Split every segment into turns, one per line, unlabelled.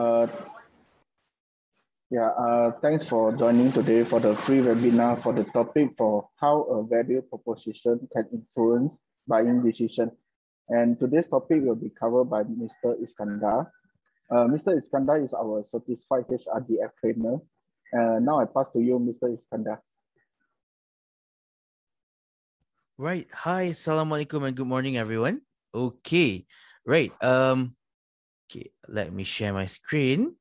Uh, yeah, uh, thanks for joining today for the free webinar for the topic for how a value proposition can influence buying decision. And today's topic will be covered by Mr. Iskandar. Uh, Mr. Iskandar is our certified HRDF trainer. Uh, now I pass to you, Mr. Iskandar.
Right. Hi, Assalamualaikum and good morning, everyone. Okay. Right. Um, okay, let me share my screen.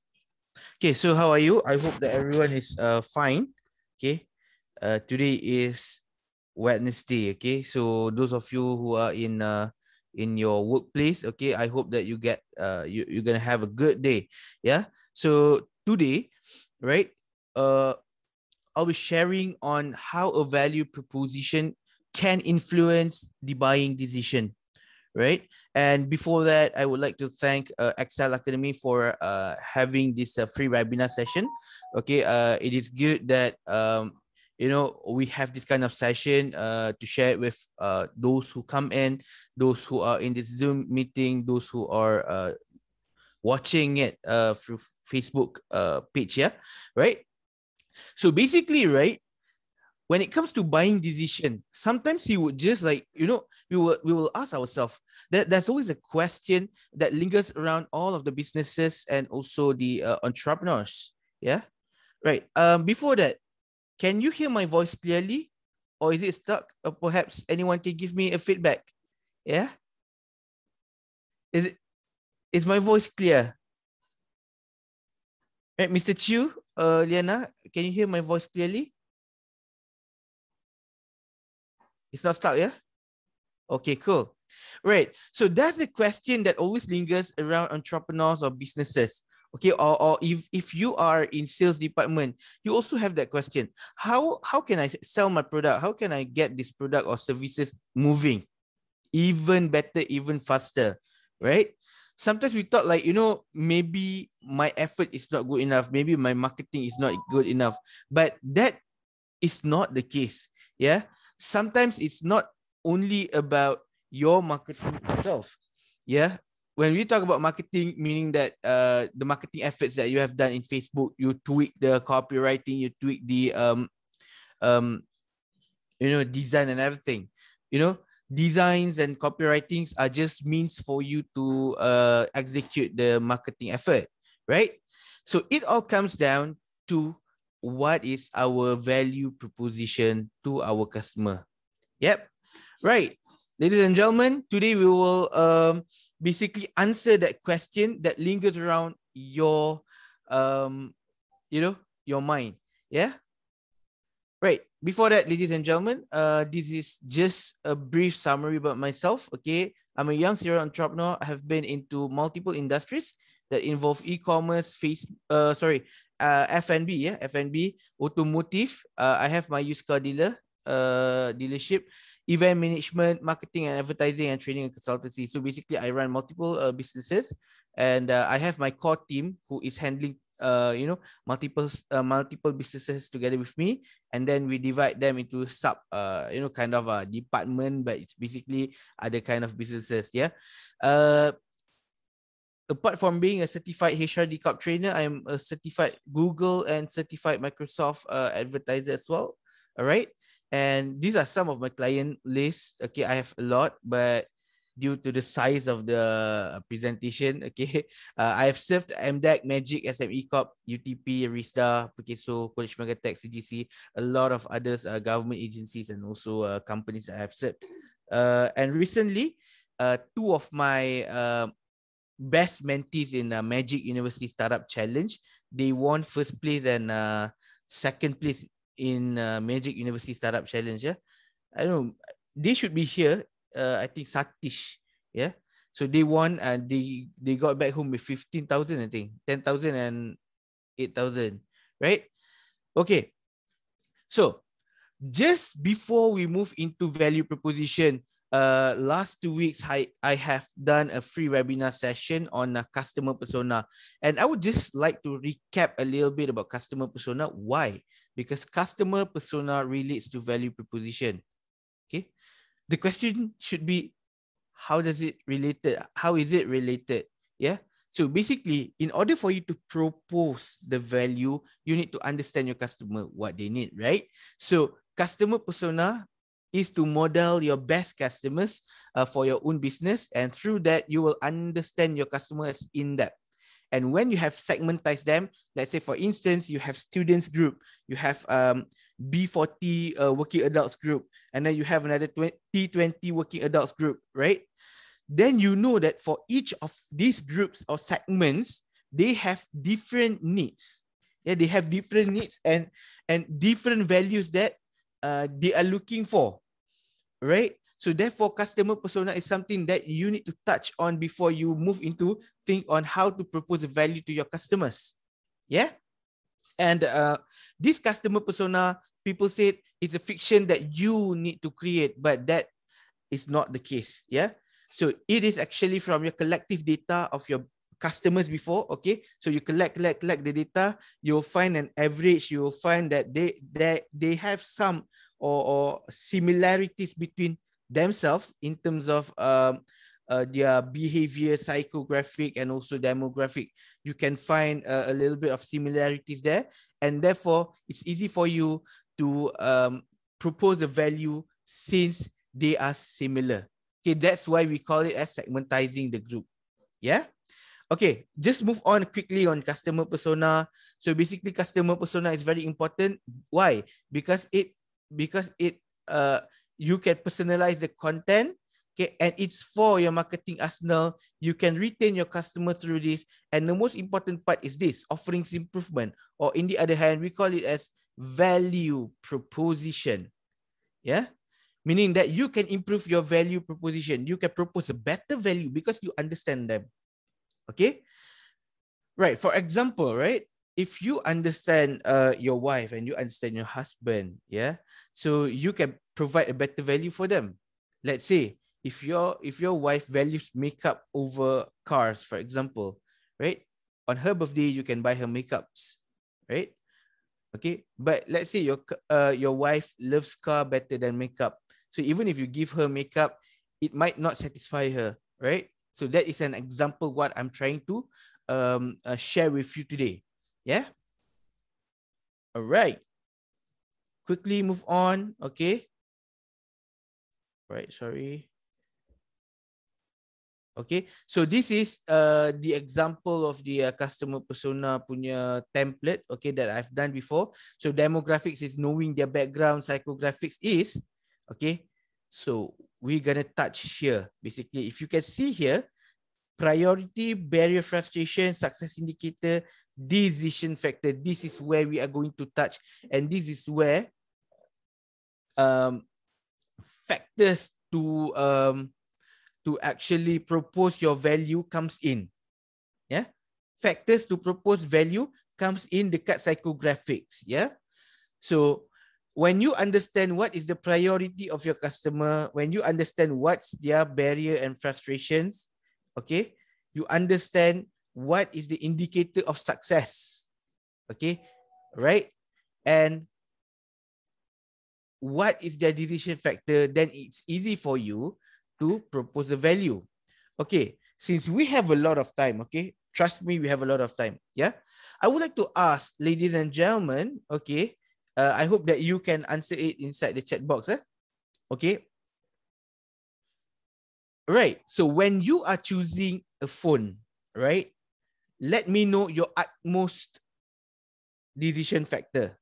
Okay, so how are you? I hope that everyone is uh fine. Okay. Uh today is Wednesday. Okay. So those of you who are in uh in your workplace, okay, I hope that you get uh you, you're gonna have a good day. Yeah. So today, right? Uh I'll be sharing on how a value proposition can influence the buying decision right? And before that, I would like to thank uh, Excel Academy for uh, having this uh, free webinar session. Okay, uh, it is good that um, you know we have this kind of session uh, to share it with uh, those who come in, those who are in this Zoom meeting, those who are uh, watching it uh, through Facebook uh, page. Yeah, right. So basically, right, when it comes to buying decision, sometimes you would just like, you know, we will we will ask ourselves that there's always a question that lingers around all of the businesses and also the uh, entrepreneurs. Yeah. Right. Um, before that, can you hear my voice clearly? Or is it stuck? Or perhaps anyone can give me a feedback. Yeah. Is it is my voice clear? Right, Mr. Chu, uh, Liana, can you hear my voice clearly? It's not stuck, yeah? Okay, cool. Right. So that's the question that always lingers around entrepreneurs or businesses. Okay, or, or if, if you are in sales department, you also have that question. How how can I sell my product? How can I get this product or services moving even better, even faster? Right? Sometimes we thought like, you know, maybe my effort is not good enough. Maybe my marketing is not good enough. But that is not the case. Yeah sometimes it's not only about your marketing itself. Yeah. When we talk about marketing, meaning that uh, the marketing efforts that you have done in Facebook, you tweak the copywriting, you tweak the um, um, you know, design and everything. You know, designs and copywritings are just means for you to uh, execute the marketing effort, right? So it all comes down to what is our value proposition to our customer. Yep. Right. Ladies and gentlemen, today we will um, basically answer that question that lingers around your, um, you know, your mind. Yeah. Right. Before that, ladies and gentlemen, uh, this is just a brief summary about myself. Okay. I'm a young serial entrepreneur. I have been into multiple industries that involve e-commerce, face, uh, sorry, uh, F&B, yeah, F&B, automotive. Uh, I have my used car dealer, uh, dealership, event management, marketing and advertising, and training and consultancy. So basically, I run multiple uh, businesses, and uh, I have my core team who is handling, uh, you know, multiple uh, multiple businesses together with me, and then we divide them into sub, uh, you know, kind of a department, but it's basically other kind of businesses. Yeah, uh, apart from being a certified HRD Corp trainer, I'm a certified Google and certified Microsoft uh, advertiser as well. All right. And these are some of my client lists. Okay, I have a lot, but due to the size of the presentation, okay, uh, I have served MDEC, Magic, SME Corp, UTP, Arista, so College Megatech, CGC, a lot of others, uh, government agencies, and also uh, companies I have served. Uh, and recently, uh, two of my uh, best mentees in uh, Magic University Startup Challenge. They won first place and uh, second place in uh, Magic University Startup Challenge. Yeah, I don't know. They should be here. Uh, I think Satish. Yeah. So they won and they they got back home with fifteen thousand. I think ten thousand and eight thousand. Right. Okay. So just before we move into value proposition, uh, last two weeks, I, I have done a free webinar session on a customer persona. And I would just like to recap a little bit about customer persona. Why? Because customer persona relates to value proposition. Okay. The question should be, how does it related? How is it related? Yeah. So basically, in order for you to propose the value, you need to understand your customer, what they need, right? So customer persona is to model your best customers uh, for your own business. And through that, you will understand your customers in depth. And when you have segmentized them, let's say, for instance, you have students group, you have um, B40 uh, working adults group, and then you have another 20, T20 working adults group, right? Then you know that for each of these groups or segments, they have different needs. Yeah, they have different needs and, and different values that uh, they are looking for, right? So therefore, customer persona is something that you need to touch on before you move into think on how to propose value to your customers. Yeah. And uh, this customer persona, people said it's a fiction that you need to create, but that is not the case. Yeah. So it is actually from your collective data of your customers before okay? So you collect collect collect the data you'll find an average you'll find that they they they have some or, or similarities between themselves in terms of um, uh, their behavior psychographic and also demographic. You can find uh, a little bit of similarities there. And therefore it's easy for you to um, propose a value since they are similar. Okay that's why we call it as segmentizing the group. Yeah Okay, just move on quickly on customer persona. So basically, customer persona is very important. Why? Because it because it uh you can personalize the content. Okay, and it's for your marketing arsenal. You can retain your customer through this. And the most important part is this offerings improvement, or in the other hand, we call it as value proposition. Yeah, meaning that you can improve your value proposition. You can propose a better value because you understand them. Okay. Right. For example, right? If you understand uh, your wife and you understand your husband, yeah, so you can provide a better value for them. Let's say if your if your wife values makeup over cars, for example, right? On her birthday, you can buy her makeups, right? Okay, but let's say your uh, your wife loves car better than makeup. So even if you give her makeup, it might not satisfy her, right? So that is an example what I'm trying to um, uh, share with you today. Yeah. All right. Quickly move on. Okay. Right. Sorry. Okay, so this is uh, the example of the uh, customer persona punya template, okay, that I've done before. So demographics is knowing their background, psychographics is, okay, so we're gonna touch here. Basically, if you can see here, priority, barrier, frustration, success indicator, decision factor. This is where we are going to touch, and this is where um, factors to um, to actually propose your value comes in. Yeah, factors to propose value comes in the cut psychographics. Yeah, so when you understand what is the priority of your customer, when you understand what's their barrier and frustrations, okay, you understand what is the indicator of success, okay, right? And what is their decision factor, then it's easy for you to propose a value. Okay, since we have a lot of time, okay, trust me, we have a lot of time, yeah? I would like to ask, ladies and gentlemen, okay, uh, I hope that you can answer it inside the chat box. Eh? Okay. Right. So when you are choosing a phone, right, let me know your utmost decision factor.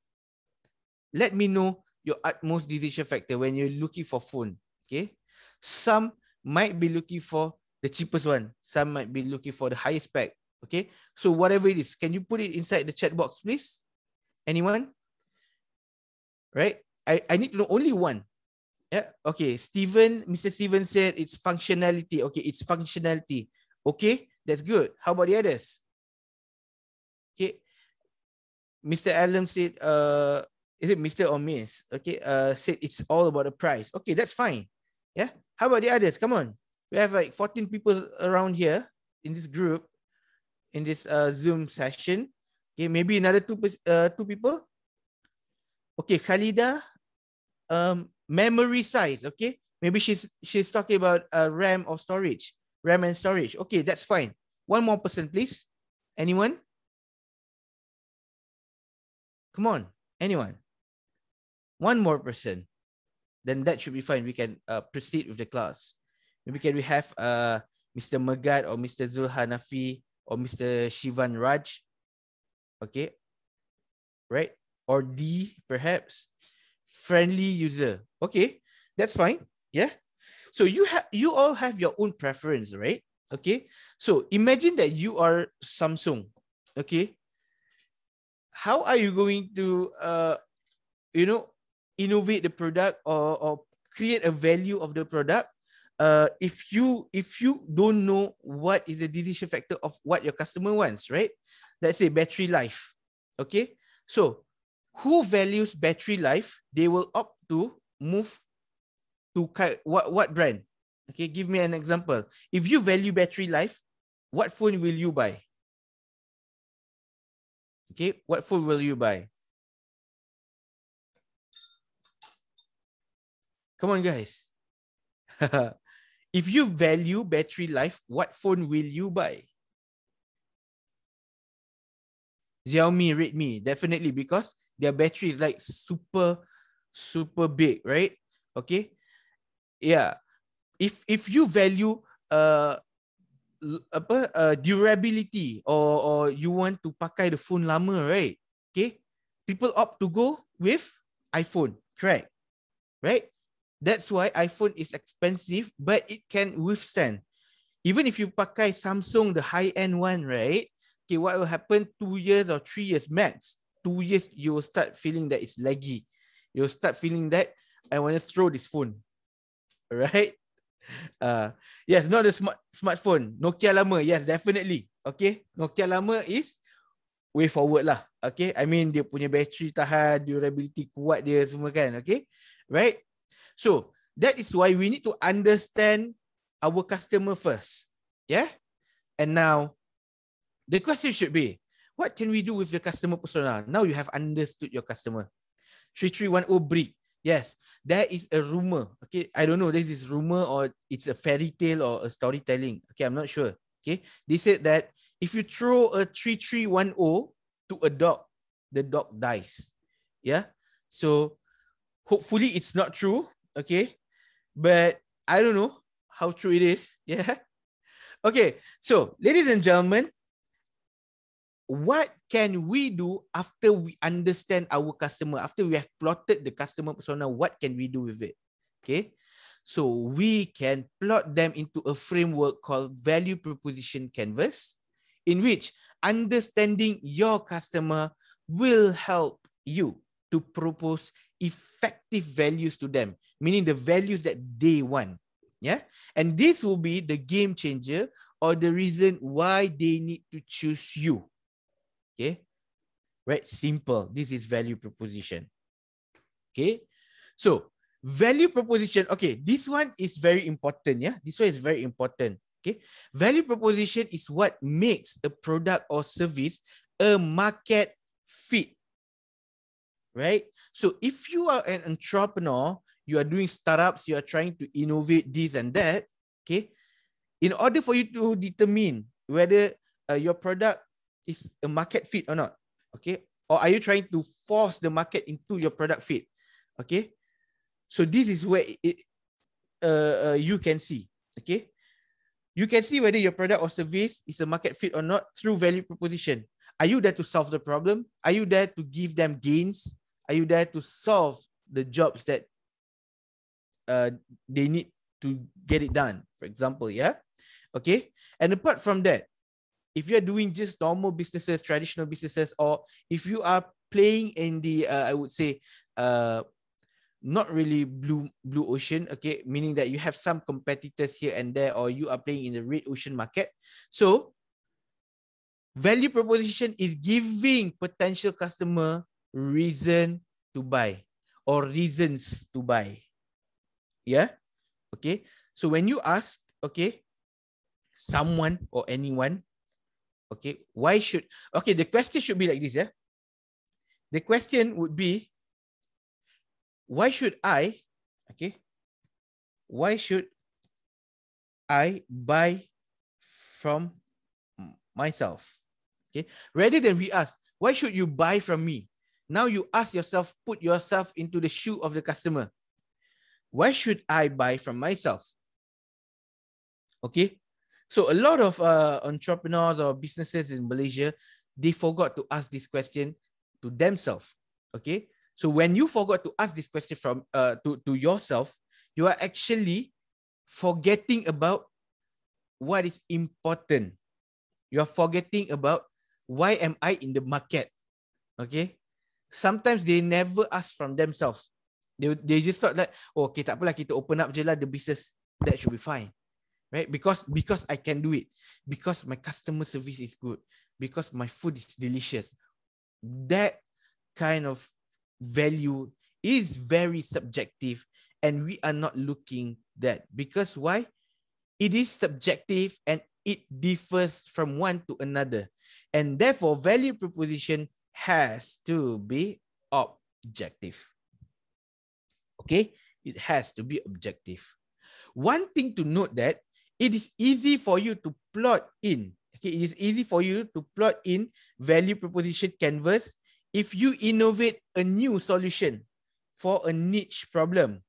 Let me know your utmost decision factor when you're looking for phone. Okay. Some might be looking for the cheapest one. Some might be looking for the highest spec. Okay. So whatever it is, can you put it inside the chat box, please? Anyone? Right? I, I need to know only one. Yeah. Okay. Steven, Mr. Steven said it's functionality. Okay. It's functionality. Okay. That's good. How about the others? Okay. Mr. Alam said, uh, is it Mr. or Miss? Okay. Uh, said it's all about the price. Okay. That's fine. Yeah. How about the others? Come on. We have like 14 people around here in this group, in this uh, Zoom session. Okay. Maybe another two, uh, two people. Okay, Khalida, um, memory size. Okay, maybe she's she's talking about uh, RAM or storage, RAM and storage. Okay, that's fine. One more person, please. Anyone? Come on, anyone? One more person. Then that should be fine. We can uh, proceed with the class. Maybe can we have uh, Mr. Magad or Mr. Zulhanafi or Mr. Shivan Raj? Okay. Right? Or D, perhaps. Friendly user. Okay, that's fine. Yeah. So you have you all have your own preference, right? Okay. So imagine that you are Samsung. Okay. How are you going to uh you know innovate the product or, or create a value of the product uh if you if you don't know what is the decision factor of what your customer wants right let's say battery life okay so who values battery life they will opt to move to what what brand okay give me an example if you value battery life what phone will you buy okay what phone will you buy Come on, guys. if you value battery life, what phone will you buy? Xiaomi, Redmi, definitely because their battery is like super, super big, right? Okay. Yeah. If if you value uh uh, durability or or you want to pakai the phone lama, right? Okay. People opt to go with iPhone, correct? Right? That's why iPhone is expensive, but it can withstand. Even if you pakai Samsung, the high-end one, right? Okay, what will happen two years or three years max? Two years, you will start feeling that it's laggy. You'll start feeling that I want to throw this phone. Right? Uh, yes, not the smart smartphone. Nokia lama. Yes, definitely. Okay. Nokia lama is way forward lah. Okay. I mean, dia punya battery tahan, durability kuat dia semua kan. Okay. Right? So that is why we need to understand our customer first. Yeah. And now the question should be, what can we do with the customer persona? Now you have understood your customer. 3310 brick. Yes, there is a rumor. Okay, I don't know. This is rumor or it's a fairy tale or a storytelling. Okay, I'm not sure. Okay, they said that if you throw a 3310 to a dog, the dog dies. Yeah, so hopefully it's not true. Okay. But I don't know how true it is. Yeah. Okay. So, ladies and gentlemen, what can we do after we understand our customer? After we have plotted the customer persona, what can we do with it? Okay. So, we can plot them into a framework called value proposition canvas, in which understanding your customer will help you to propose effective values to them, meaning the values that they want. Yeah. And this will be the game changer or the reason why they need to choose you. Okay. Right. Simple. This is value proposition. Okay. So value proposition. Okay. This one is very important. Yeah. This one is very important. Okay. Value proposition is what makes a product or service a market fit right? So if you are an entrepreneur, you are doing startups, you are trying to innovate this and that, okay? In order for you to determine whether uh, your product is a market fit or not, okay? Or are you trying to force the market into your product fit, okay? So this is where it, uh, uh, you can see, okay? You can see whether your product or service is a market fit or not through value proposition. Are you there to solve the problem? Are you there to give them gains? are you there to solve the jobs that uh, they need to get it done for example yeah okay and apart from that if you're doing just normal businesses traditional businesses or if you are playing in the uh, i would say uh, not really blue blue ocean okay meaning that you have some competitors here and there or you are playing in the red ocean market so value proposition is giving potential customer reason to buy or reasons to buy. Yeah. Okay. So when you ask, okay, someone or anyone, okay, why should, okay, the question should be like this. Yeah. The question would be, why should I, okay, why should I buy from myself. Okay. Rather than we ask, why should you buy from me? Now you ask yourself, put yourself into the shoe of the customer. Why should I buy from myself? Okay. So a lot of uh, entrepreneurs or businesses in Malaysia, they forgot to ask this question to themselves. Okay. So when you forgot to ask this question from uh, to, to yourself, you are actually forgetting about what is important. You are forgetting about why am I in the market? Okay. Sometimes they never ask from themselves. They, they just thought like, oh, okay, tak apalah, kita open up je lah the business. That should be fine right? Because because I can do it, because my customer service is good, because my food is delicious. That kind of value is very subjective, and we are not looking that because why? It is subjective and it differs from one to another, and therefore value proposition has to be objective. Okay, it has to be objective. One thing to note that it is easy for you to plot in. Okay, it is easy for you to plot in value proposition canvas if you innovate a new solution for a niche problem.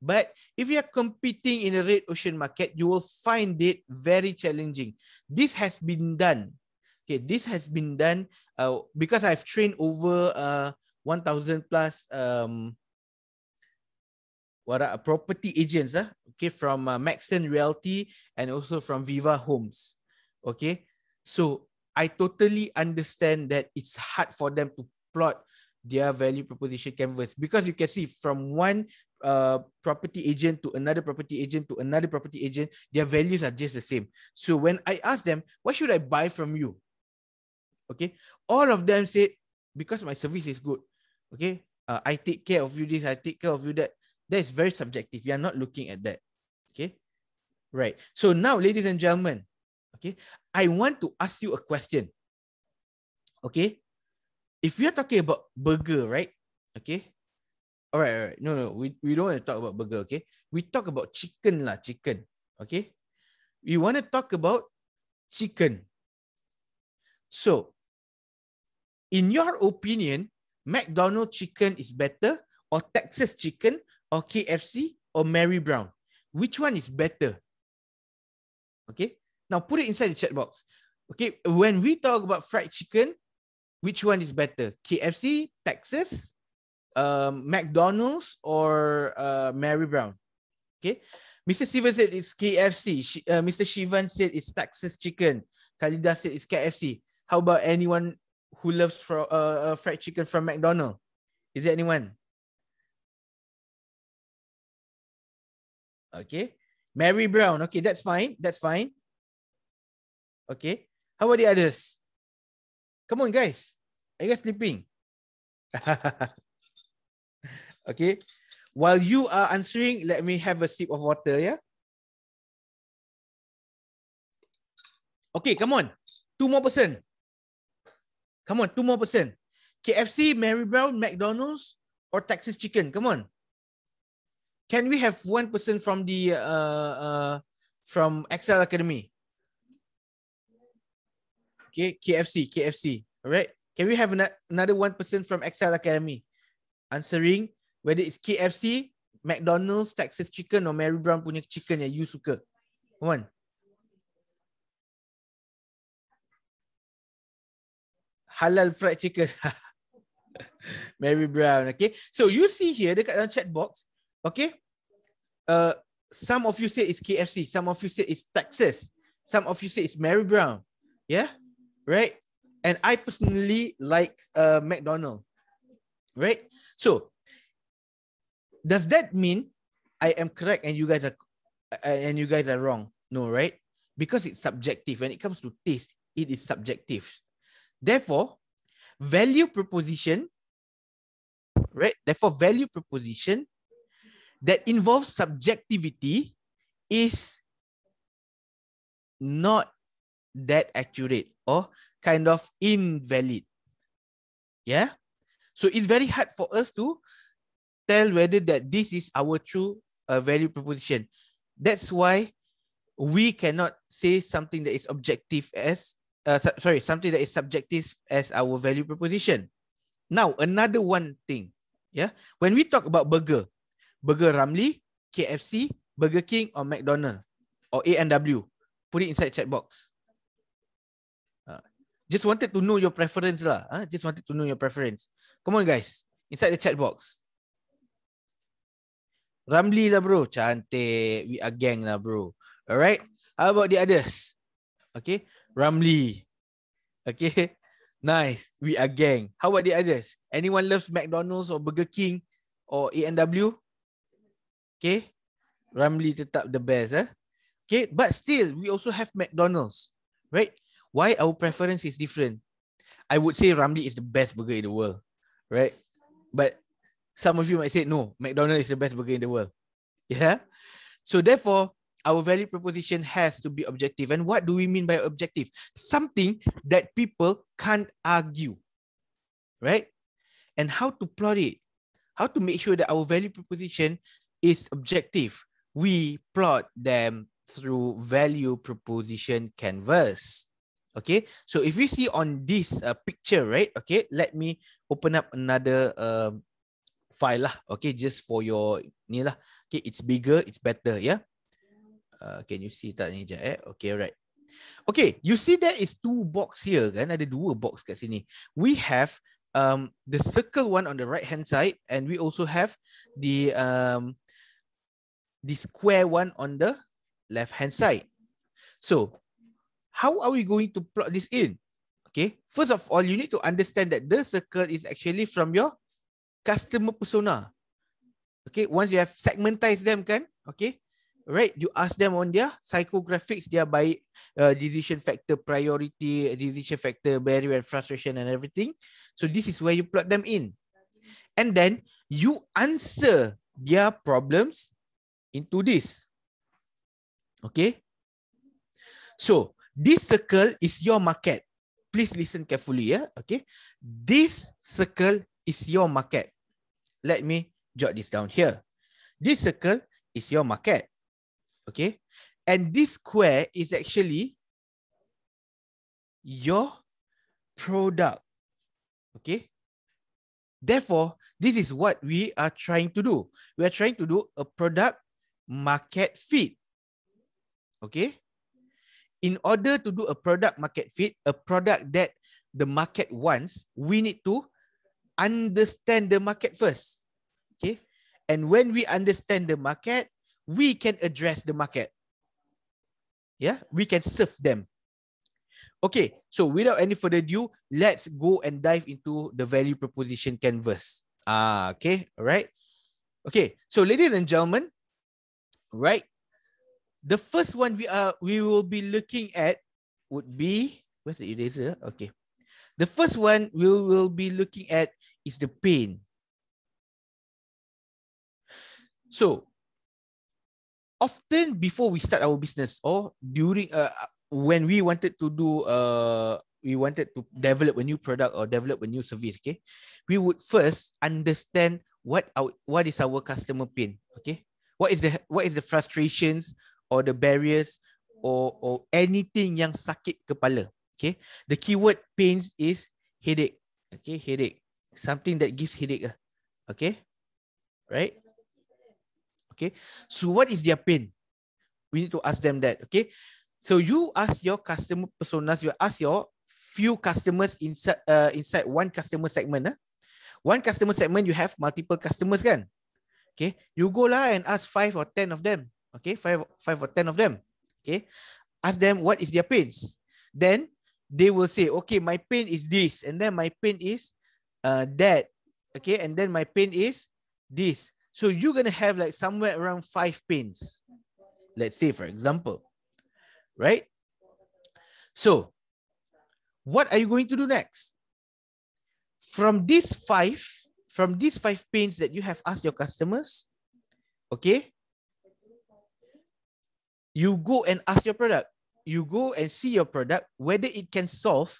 But if you are competing in a red ocean market, you will find it very challenging. This has been done. Okay, this has been done uh, because I've trained over uh, 1,000 plus um, what are property agents uh, okay from uh, Maxon Realty and also from Viva Homes okay? So I totally understand that it's hard for them to plot their value proposition canvas because you can see from one uh, property agent to another property agent to another property agent their values are just the same. So when I ask them what should I buy from you? Okay? All of them said because my service is good. Okay? Uh, I take care of you this I take care of you that that is very subjective. You are not looking at that. Okay. Right. So now, ladies and gentlemen, okay, I want to ask you a question. Okay. If we are talking about burger, right? Okay. All right, all right. No, no, we, we don't want to talk about burger, okay? We talk about chicken lah, chicken. Okay. We want to talk about chicken. So, in your opinion, McDonald's chicken is better or Texas chicken or KFC or Mary Brown? Which one is better? Okay. Now put it inside the chat box. Okay. When we talk about fried chicken, which one is better? KFC, Texas, um, McDonald's, or uh, Mary Brown? Okay. Mr. Steven said it's KFC. Uh, Mr. Shivan said it's Texas chicken. Khalida said it's KFC. How about anyone who loves fr- uh, uh, fried chicken from McDonald's? Is there anyone? Okay. Mary Brown. Okay, that's fine. That's fine. Okay. How about the others? Come on, guys. Are you guys sleeping? okay. While you are answering, let me have a sip of water, yeah? Okay, come on. Two more percent. Come on, two more percent. KFC, Mary Brown, McDonald's, or Texas Chicken. Come on can we have one person from the uh, uh from Excel Academy? Okay, KFC, KFC. All right. Can we have another one person from Excel Academy answering whether it's KFC, McDonald's, Texas Chicken or Mary Brown punya chicken yang you suka? Come on. Halal fried chicken. Mary Brown. Okay. So you see here dekat dalam chat box, Okay. Uh, some of you say it's KFC. Some of you say it's Texas. Some of you say it's Mary Brown. Yeah. Right. And I personally like uh, McDonald. Right. So does that mean I am correct and you guys are uh, and you guys are wrong? No, right? Because it's subjective. When it comes to taste, it is subjective. Therefore, value proposition, right? Therefore, value proposition that involves subjectivity is not that accurate or kind of invalid. Yeah. So it's very hard for us to tell whether that this is our true uh, value proposition. That's why we cannot say something that is objective as uh, sorry, something that is subjective as our value proposition. Now, another one thing, yeah, when we talk about burger, burger Ramly, KFC, Burger King, or McDonald, or A&W, put it inside chat box. Uh, just wanted to know your preference lah. Huh? Just wanted to know your preference. Come on, guys, inside the chat box. Ramly lah bro, cantik. We are gang lah bro. Alright, how about the others? Okay, Ramly. Okay, nice. We are gang. How about the others? Anyone loves McDonald's or Burger King or A&W? Okay, Ramly tetap the best. Eh? Okay, but still, we also have McDonald's, right? Why our preference is different? I would say Ramly is the best burger in the world, right? But some of you might say, no, McDonald's is the best burger in the world. Yeah. So therefore, our value proposition has to be objective. And what do we mean by objective? Something that people can't argue, right? And how to plot it? How to make sure that our value proposition is objective? We plot them through value proposition canvas. Okay, so if we see on this uh, picture, right? Okay, let me open up another um, file lah. Okay, just for your ni lah. Okay, it's bigger, it's better, yeah. Uh, can you see tak ni je eh? Okay, right. Okay, you see there is two box here kan? Ada dua box kat sini. We have um the circle one on the right hand side and we also have the um the square one on the left hand side. So, how are we going to plot this in? Okay, first of all, you need to understand that the circle is actually from your customer persona. Okay, once you have segmentized them, kan? Okay, right? You ask them on their psychographics, their by uh, decision factor, priority, decision factor, barrier and frustration and everything. So this is where you plot them in. And then you answer their problems into this. Okay. So this circle is your market. Please listen carefully, yeah. Okay. This circle is your market. Let me jot this down here. This circle is your market. Okay. And this square is actually your product. Okay. Therefore, this is what we are trying to do. We are trying to do a product market fit. Okay. In order to do a product market fit, a product that the market wants, we need to understand the market first. Okay. And when we understand the market, we can address the market. Yeah, we can serve them. Okay, so without any further ado, let's go and dive into the value proposition canvas. Ah, okay, all right. Okay, so ladies and gentlemen, right, the first one we are we will be looking at would be where's the eraser? Okay, the first one we will be looking at is the pain. So often before we start our business or during uh, when we wanted to do uh we wanted to develop a new product or develop a new service okay we would first understand what our what is our customer pain okay what is the what is the frustrations or the barriers or or anything yang sakit kepala okay the keyword pains is headache okay headache something that gives headache lah. okay right Okay. So what is their pain? We need to ask them that. Okay. So you ask your customer personas, you ask your few customers inside uh, inside one customer segment. Uh. One customer segment, you have multiple customers kan? Okay. You go lah and ask five or ten of them. Okay. Five, five or ten of them. Okay. Ask them what is their pains. Then they will say, okay, my pain is this. And then my pain is uh, that. Okay. And then my pain is this. So you're to have like somewhere around five pins. Let's say, for example, right? So what are you going to do next? From these five, from these five pains that you have asked your customers, okay, you go and ask your product. You go and see your product, whether it can solve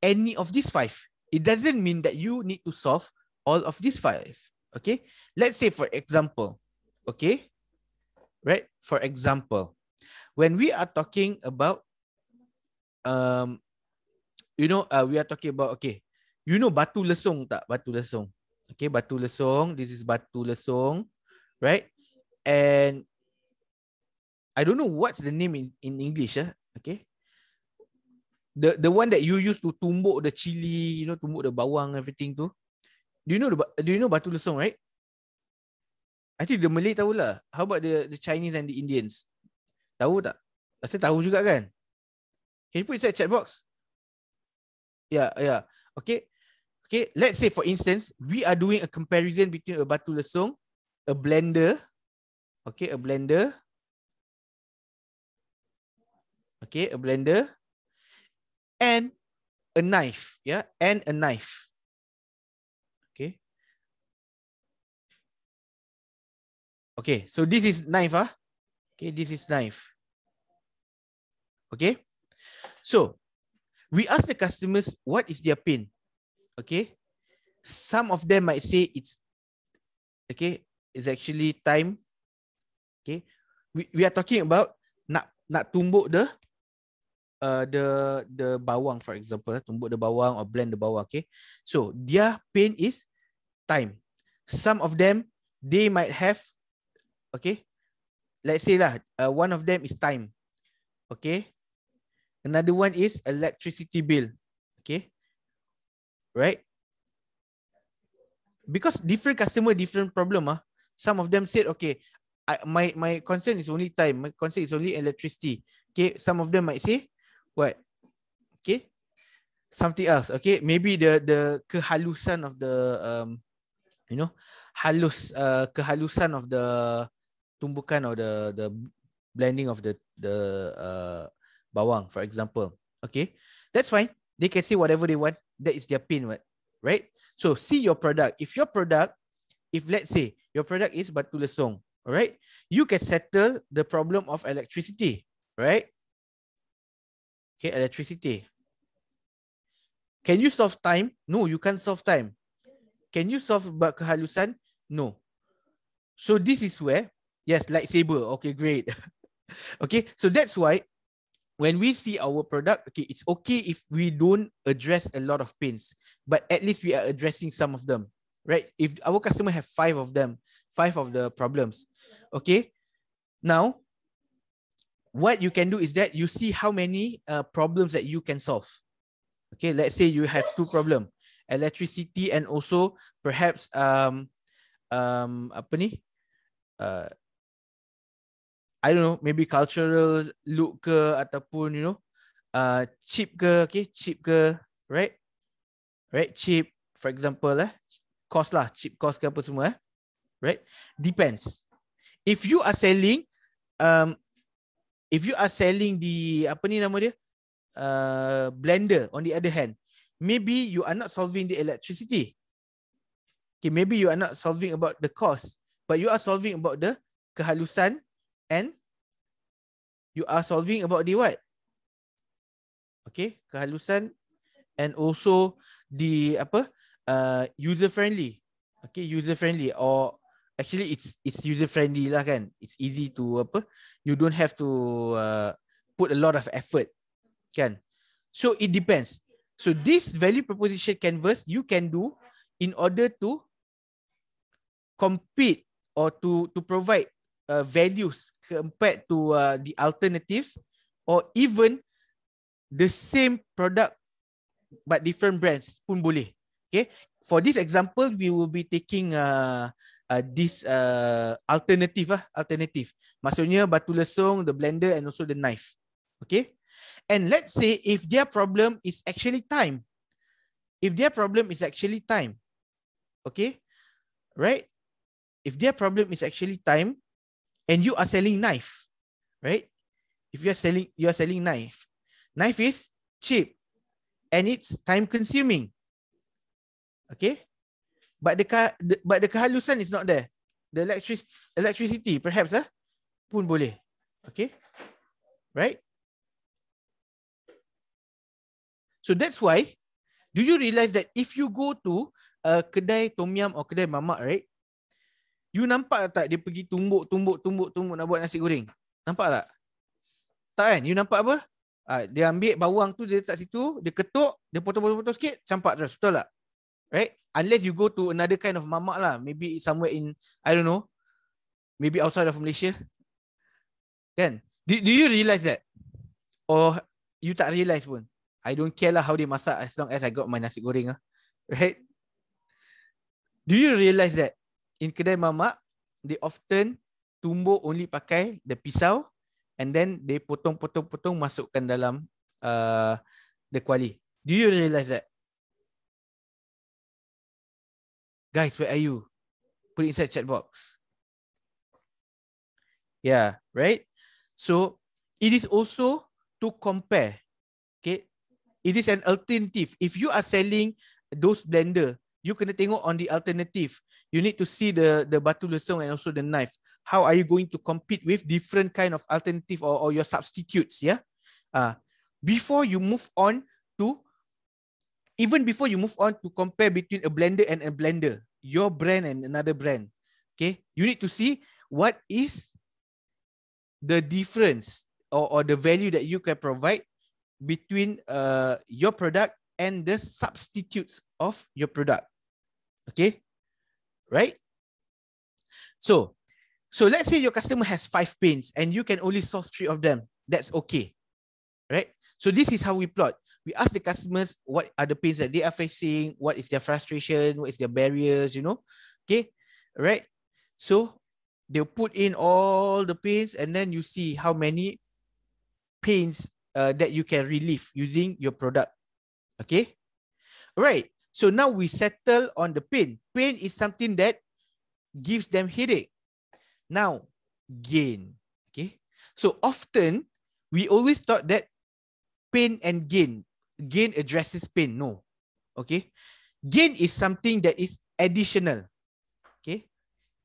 any of these five. It doesn't mean that you need to solve all of these five. Okay, let's say for example, okay, right? For example, when we are talking about um you know, uh, we are talking about, okay, you know batu lesung tak? Batu lesung. Okay, batu lesung. This is batu lesung, right? And I don't know what's the name in, in English, eh? okay? The the one that you use to tumbuk the chili, you know, tumbuk the bawang, everything tu. Do you know the do you know batu lesung, right? I think the Malay tahu lah. How about the the Chinese and the Indians? Tahu tak? Rasa tahu juga kan? Can you put inside chat box? Yeah, yeah. Okay. Okay, let's say for instance, we are doing a comparison between a batu lesung, a blender, okay, a blender, okay, a blender, and a knife, yeah, and a knife. Okay. Okay, so this is knife, ah. Okay, this is knife. Okay. So we ask the customers what is their pain. Okay. Some of them might say it's okay, it's actually time. Okay. We, we are talking about nak nak tumbuk the uh, the the bawang for example, tumbuk the bawang or blend the bawang, okay? So their pain is time. Some of them they might have okay? Let's say lah, uh, one of them is time. Okay? Another one is electricity bill. Okay. Right. Because different customer, different problem. Ah, Some of them said, okay, I, my, my concern is only time. My concern is only electricity. Okay. Some of them might say, what? Okay. Something else. Okay. Maybe the the kehalusan of the, um, you know, halus, uh, kehalusan of the tumbukan or the the blending of the the uh, bawang, for example. Okay, that's fine. They can say whatever they want. That is their pin, right? So see your product. If your product, if let's say your product is batu lesung, all right, you can settle the problem of electricity, right? Okay, electricity. Can you solve time? No, you can't solve time. Can you solve kehalusan? No. So this is where, yes, lightsaber. Okay, great. okay, so that's why when we see our product, okay, it's okay if we don't address a lot of pains, but at least we are addressing some of them, right? If our customer have five of them, five of the problems, okay. Now, what you can do is that you see how many uh, problems that you can solve. Okay, let's say you have two problem, electricity and also perhaps um um apa ni, uh, I don't know, maybe cultural look ke ataupun you know, uh, cheap ke, okay, cheap ke, right? Right, cheap, for example, eh, cost lah, cheap cost ke apa semua, eh? right? Depends. If you are selling, um, if you are selling the apa ni nama dia, uh, blender. On the other hand, maybe you are not solving the electricity. Okay, maybe you are not solving about the cost, but you are solving about the kehalusan and you are solving about the what? Okay, kehalusan and also the apa? Uh, user friendly. Okay, user friendly or actually it's it's user friendly lah kan. It's easy to apa? You don't have to uh, put a lot of effort, kan? So it depends. So this value proposition canvas you can do in order to compete or to to provide uh, values compared to uh, the alternatives or even the same product but different brands pun boleh. Okay. For this example, we will be taking uh, uh, this uh, alternative ah, alternative. Maksudnya batu lesung, the blender and also the knife. Okay. And let's say if their problem is actually time. If their problem is actually time. Okay. Right. If their problem is actually time, and you are selling knife, right? If you are selling, you are selling knife. Knife is cheap and it's time consuming. Okay, but the, the but the kehalusan is not there. The electric electricity perhaps ah pun boleh. Okay, right? So that's why. Do you realize that if you go to a kedai tom yum or kedai mamak, right? You nampak tak dia pergi tumbuk, tumbuk, tumbuk, tumbuk nak buat nasi goreng? Nampak tak? Tak kan? You nampak apa? Ha, dia ambil bawang tu, dia letak situ, dia ketuk, dia potong-potong sikit, campak terus. Betul tak? Right? Unless you go to another kind of mamak lah. Maybe somewhere in, I don't know, maybe outside of Malaysia. Kan? Do, do you realize that? Or you tak realize pun? I don't care lah how they masak as long as I got my nasi goreng lah. Right? Do you realize that in kedai mamak, they often tumbuk only pakai the pisau and then they potong-potong-potong masukkan dalam uh, the kuali. Do you realize that? Guys, where are you? Put it inside chat box. Yeah, right? So it is also to compare. Okay. It is an alternative. If you are selling those blender, you kena tengok on the alternative. You need to see the the batu lesung and also the knife. How are you going to compete with different kind of alternative or, or your substitutes? Yeah. Uh, before you move on to even before you move on to compare between a blender and a blender, your brand and another brand, okay, you need to see what is the difference or, or the value that you can provide between uh, your product and the substitutes of your product. Okay, right? So, so let's say your customer has five pains and you can only solve three of them. That's okay, right? So this is how we plot we ask the customers what are the pains that they are facing, what is their frustration, what is their barriers, you know. Okay, right? So they'll put in all the pains and then you see how many pains uh, that you can relieve using your product. Okay, right. So now we settle on the pain. Pain is something that gives them headache. Now, gain. Okay, so often we always thought that pain and gain gain addresses pain. No. Okay. Gain is something that is additional. Okay.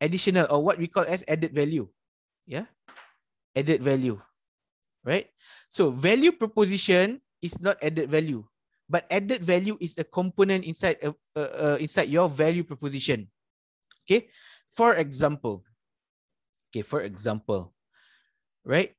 Additional or what we call as added value. Yeah. Added value. Right. So value proposition is not added value, but added value is a component inside uh, uh, uh, inside your value proposition. Okay. For example. Okay. For example. Right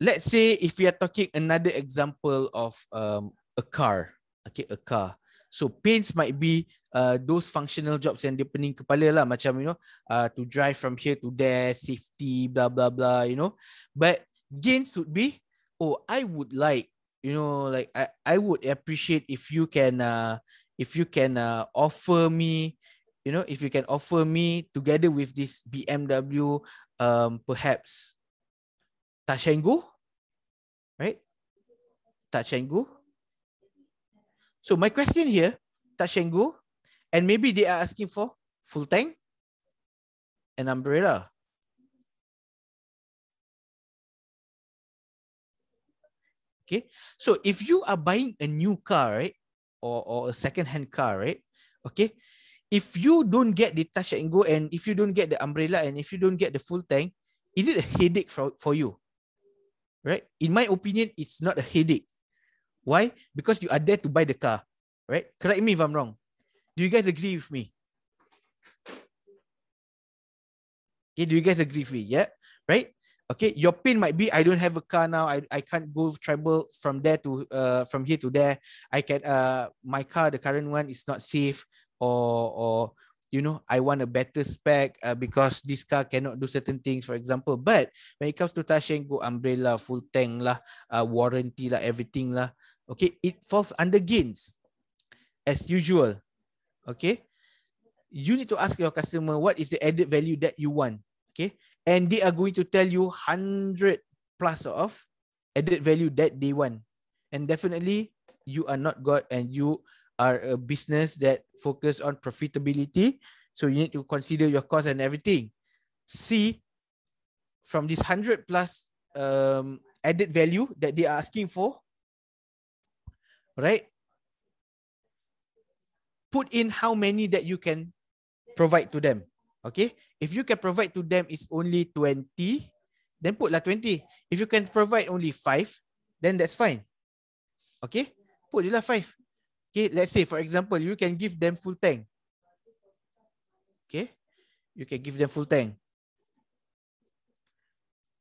let's say if we are talking another example of um, a car, okay, a car. So paints might be uh, those functional jobs yang dia pening kepala lah macam you know uh, to drive from here to there, safety, blah blah blah, you know. But gains would be, oh, I would like, you know, like I, I would appreciate if you can uh, if you can uh, offer me, you know, if you can offer me together with this BMW, um, perhaps go, right? Go. So my question here, touch and maybe they are asking for full tank and umbrella. Okay, so if you are buying a new car, right, or, or a second-hand car, right, okay, if you don't get the touch and go, and if you don't get the umbrella, and if you don't get the full tank, is it a headache for, for you? right? In my opinion, it's not a headache. Why? Because you are there to buy the car, right? Correct me if I'm wrong. Do you guys agree with me? Okay, do you guys agree with me? Yeah, right? Okay, your pain might be I don't have a car now. I, I can't go travel from there to uh from here to there. I can uh my car, the current one is not safe or or you know i want a better spec uh, because this car cannot do certain things for example but when it comes to go umbrella full tank lah uh, warranty lah everything lah okay it falls under gains as usual okay you need to ask your customer what is the added value that you want okay and they are going to tell you 100 plus of added value that they want and definitely you are not god and you are a business that focus on profitability. So you need to consider your cost and everything. See from this 100 plus um, added value that they are asking for, right? Put in how many that you can provide to them. Okay. If you can provide to them is only 20, then put lah 20. If you can provide only 5, then that's fine. Okay. Put lah 5. Okay, let's say for example, you can give them full tank. Okay, you can give them full tank.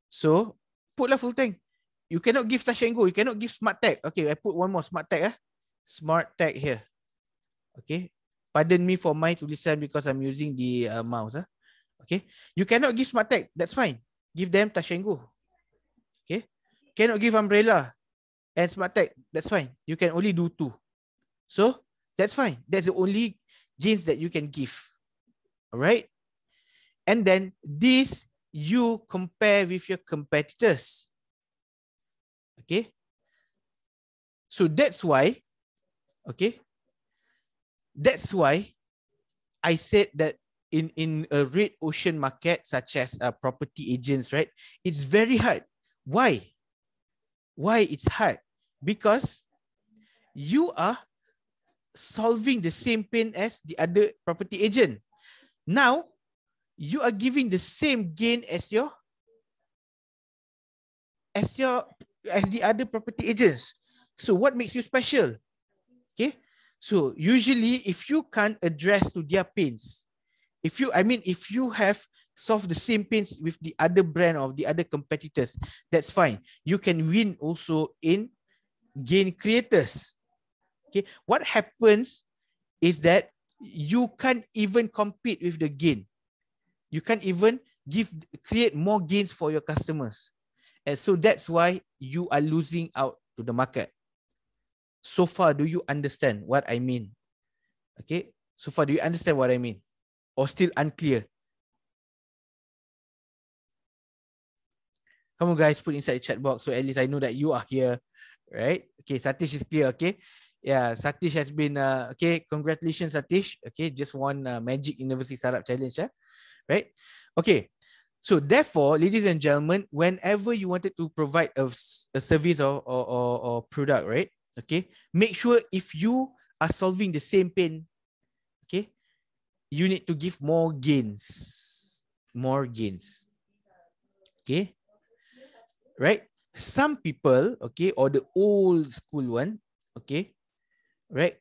So, putlah full tank. you cannot give touch and go. You cannot give smart tag. Okay, I put one more smart tag. Eh? Smart tag here. Okay. Pardon me for my tulisan because I'm using the uh, mouse. Eh? Okay. You cannot give smart tag. That's fine. Give them go. Okay. Cannot give umbrella and smart tag. That's fine. You can only do two. So that's fine. That's the only gains that you can give. All right. And then this you compare with your competitors. Okay. So that's why, okay. That's why I said that in, in a red ocean market, such as uh, property agents, right? It's very hard. Why? Why it's hard? Because you are solving the same pain as the other property agent. Now, you are giving the same gain as your as your as the other property agents. So what makes you special? Okay. So usually if you can't address to their pains, if you I mean if you have solved the same pains with the other brand of the other competitors, that's fine. You can win also in gain creators. Okay. What happens is that you can't even compete with the gain. You can't even give create more gains for your customers. And so that's why you are losing out to the market. So far, do you understand what I mean? Okay. So far, do you understand what I mean? Or still unclear? Come on, guys, put inside chat box so at least I know that you are here, right? Okay, Satish is clear. Okay, yeah, Satish has been uh, okay. Congratulations, Satish. Okay, just won uh, MaGIC University Startup Challenge, right? Okay, so therefore, ladies and gentlemen, whenever you wanted to provide a, a service or, or, or, or product, right? Okay, make sure if you are solving the same pain, okay, you need to give more gains, more gains. Okay, right? Some people, okay, or the old school one, okay, right?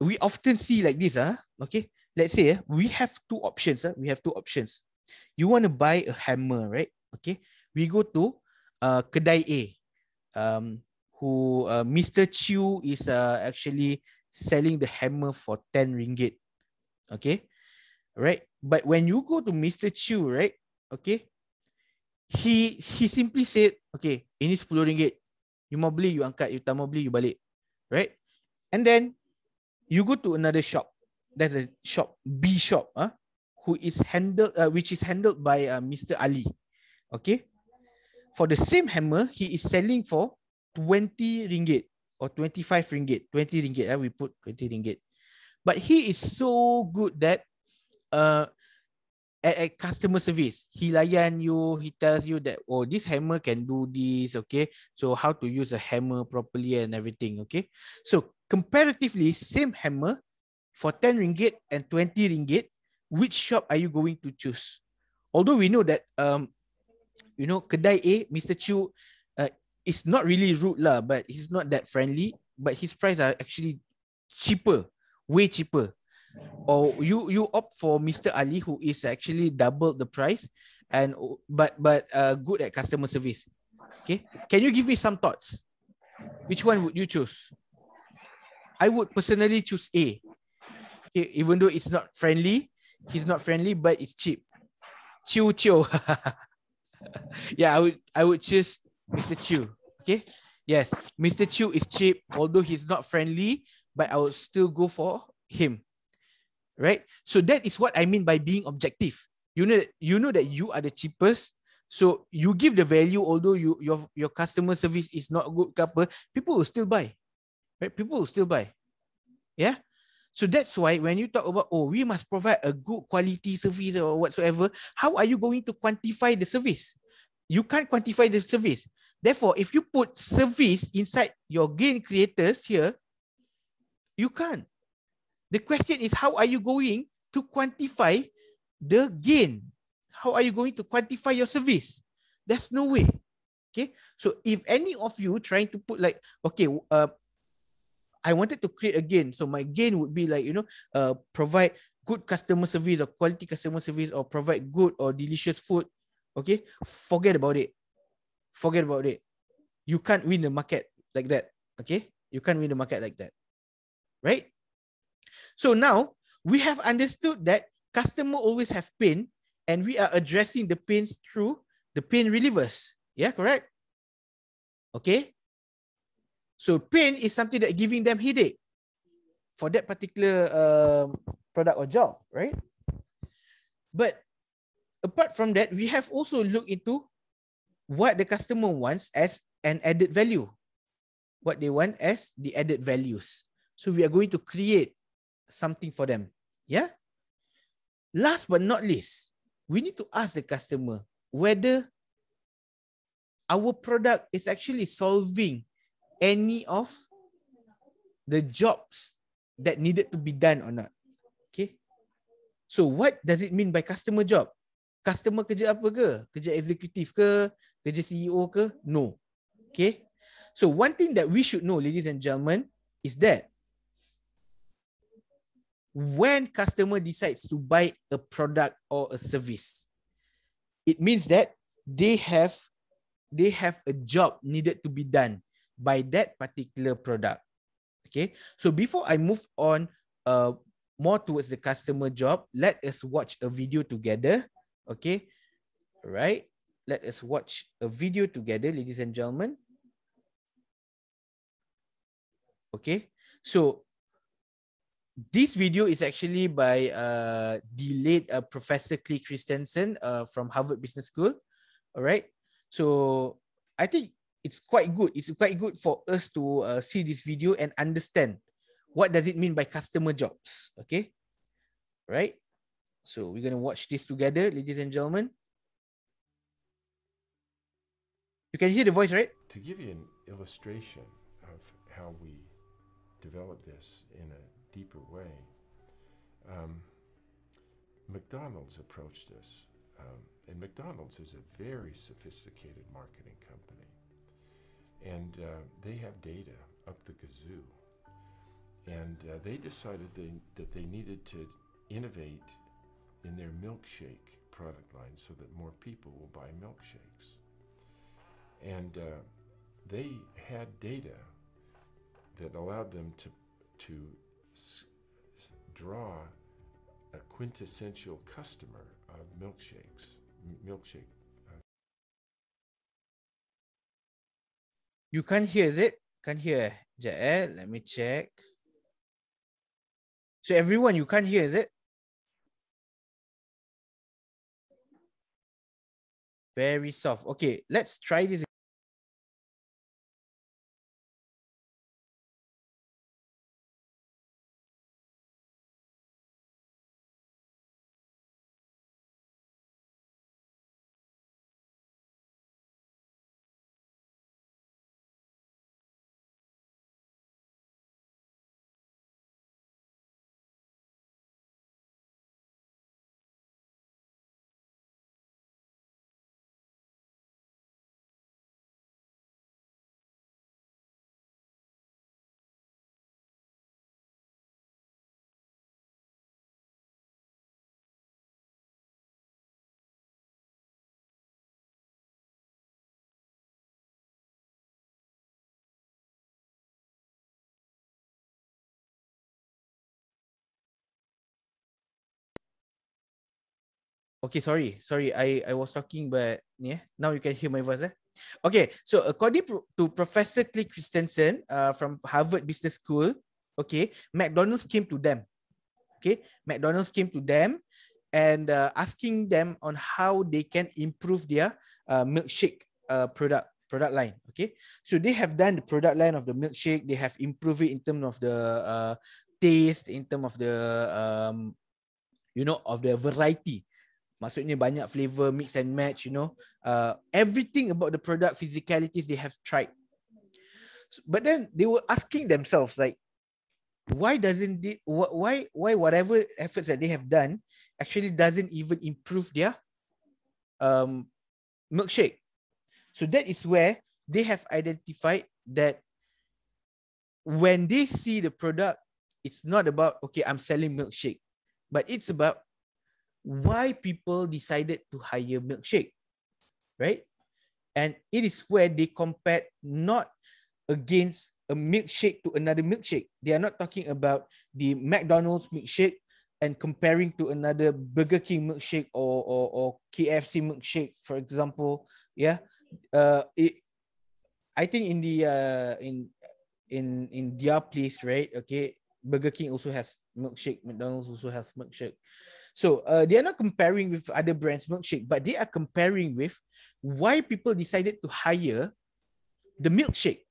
We often see like this, ah, uh, okay. Let's say uh, we have two options. Uh, we have two options you want to buy a hammer, right? Okay, we go to uh, kedai A, um, who uh, Mr. Chew is uh, actually selling the hammer for 10 ringgit. Okay, right? But when you go to Mr. Chew, right? Okay, he he simply said, okay, ini 10 ringgit. You mau beli, you angkat. You tak mau beli, you balik. Right? And then, you go to another shop. There's a shop, B shop. Huh? who is handled uh, which is handled by uh, Mr. Ali. Okay. For the same hammer, he is selling for 20 ringgit or 25 ringgit, 20 ringgit. Uh, we put 20 ringgit. But he is so good that uh, at, at customer service, he layan you, he tells you that, oh, this hammer can do this, okay? So how to use a hammer properly and everything, okay? So comparatively, same hammer for 10 ringgit and 20 ringgit, which shop are you going to choose? Although we know that um, you know, kedai A, Mr. Chew, is not really rude lah, but he's not that friendly. But his price are actually cheaper, way cheaper. Or you you opt for Mr. Ali, who is actually double the price, and but but uh, good at customer service. Okay, can you give me some thoughts? Which one would you choose? I would personally choose A. Okay, even though it's not friendly, he's not friendly, but it's cheap. Chew Chew. yeah, I would I would choose Mr. Chew. Okay. Yes, Mr. Chew is cheap, although he's not friendly, but I would still go for him. Right? So that is what I mean by being objective. You know, you know that you are the cheapest. So you give the value, although you your your customer service is not good couple, people will still buy. Right? People will still buy. Yeah. So that's why when you talk about, oh, we must provide a good quality service or whatsoever, how are you going to quantify the service? You can't quantify the service. Therefore, if you put service inside your gain creators here, you can't. The question is, how are you going to quantify the gain? How are you going to quantify your service? There's no way. Okay. So if any of you trying to put like, okay, uh, I wanted to create a gain. So my gain would be like, you know, uh, provide good customer service or quality customer service or provide good or delicious food. Okay. Forget about it. Forget about it. you can't win the market like that. Okay, you can't win the market like that, right? So now we have understood that customer always have pain, and we are addressing the pains through the pain relievers. Yeah, correct. Okay. So pain is something that giving them headache for that particular um, product or job, right? But apart from that, we have also looked into what the customer wants as an added value. What they want as the added values. So we are going to create something for them. Yeah. Last but not least, we need to ask the customer whether our product is actually solving any of the jobs that needed to be done or not. Okay. So what does it mean by customer job? Customer kerja apa ke? Kerja eksekutif ke? Kerja CEO ke? No. Okay. So one thing that we should know, ladies and gentlemen, is that when customer decides to buy a product or a service, it means that they have they have a job needed to be done by that particular product. Okay, so before I move on uh, more towards the customer job, let us watch a video together. Okay, right. Let us watch a video together, ladies and gentlemen. Okay, so this video is actually by uh, the late uh, Professor Clay Christensen uh, from Harvard Business School. All right, so I think it's quite good. It's quite good for us to uh, see this video and understand what does it mean by customer jobs. Okay, right? So we're gonna watch this together, ladies and gentlemen. You can hear the voice, right?
To give you an illustration of how we develop this in a deeper way, um, McDonald's approached us. Um, and McDonald's is a very sophisticated marketing company and uh, they have data up the kazoo. And uh, they decided they, that they needed to innovate in their milkshake product line so that more people will buy milkshakes. And uh, they had data that allowed them to, to draw a quintessential customer of milkshakes, milkshake
You can't hear, is it? Can't hear. Let me check. So everyone, you can't hear, is it? Very soft. Okay, let's try this. Okay, sorry, sorry. I I was talking, but yeah, now you can hear my voice. Eh? Okay, so according to Professor Clay Christensen uh, from Harvard Business School, okay, McDonald's came to them. Okay, McDonald's came to them and uh, asking them on how they can improve their uh, milkshake uh, product product line. Okay, so they have done the product line of the milkshake. They have improved it in terms of the uh, taste, in terms of the um, you know, of the variety Maksudnya banyak flavor mix and match, you know. Uh, everything about the product physicalities they have tried. But then they were asking themselves like, why doesn't it, why, why whatever efforts that they have done actually doesn't even improve their um, milkshake? So that is where they have identified that when they see the product, it's not about, okay, I'm selling milkshake, but it's about why people decided to hire milkshake right And it is where they compare not against a milkshake to another milkshake. They are not talking about the McDonald's milkshake and comparing to another Burger King milkshake or, or, or KFC milkshake, for example. Yeah. Uh, it, I think in the uh, in in in their place, right? Okay, Burger King also has milkshake. McDonald's also has milkshake. So uh, they are not comparing with other brands milkshake, but they are comparing with why people decided to hire the milkshake.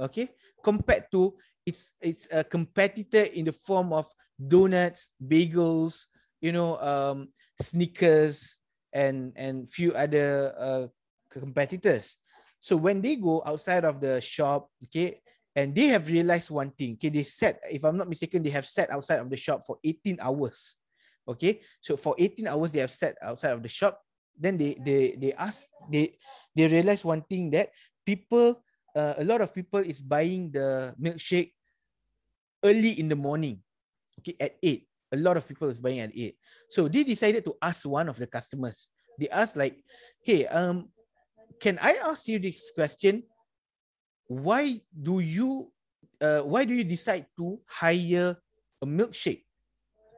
Okay, compared to its its a competitor in the form of donuts, bagels, you know, um, Snickers, and and few other uh, competitors. So when they go outside of the shop, okay, and they have realized one thing, okay, they sat, if I'm not mistaken, they have sat outside of the shop for 18 hours. Okay, so for 18 hours they have sat outside of the shop. Then they they they ask they they realize one thing that people uh, a lot of people is buying the milkshake early in the morning. Okay, at 8. A lot of people is buying at 8. So they decided to ask one of the customers. They asked like, "Hey, um can I ask you this question? Why do you uh, why do you decide to hire a milkshake?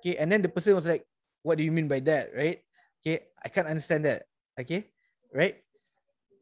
Okay, and then the person was like, "What do you mean by that?" Right? Okay, I can't understand that. Okay, right?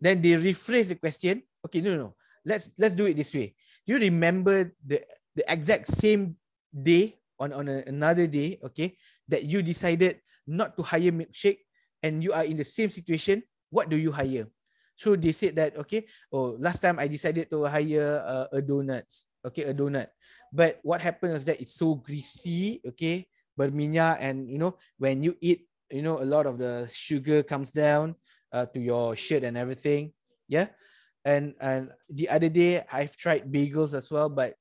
Then they rephrase the question. Okay, no, no, let's let's do it this way. You remember the the exact same day on on a, another day, okay, that you decided not to hire milkshake, and you are in the same situation. What do you hire? So they said that okay, oh last time I decided to hire uh, a donut, okay, a donut. But what happened is that it's so greasy, okay, berminyak, and you know when you eat, you know a lot of the sugar comes down uh, to your shirt and everything, yeah. And and the other day I've tried bagels as well, but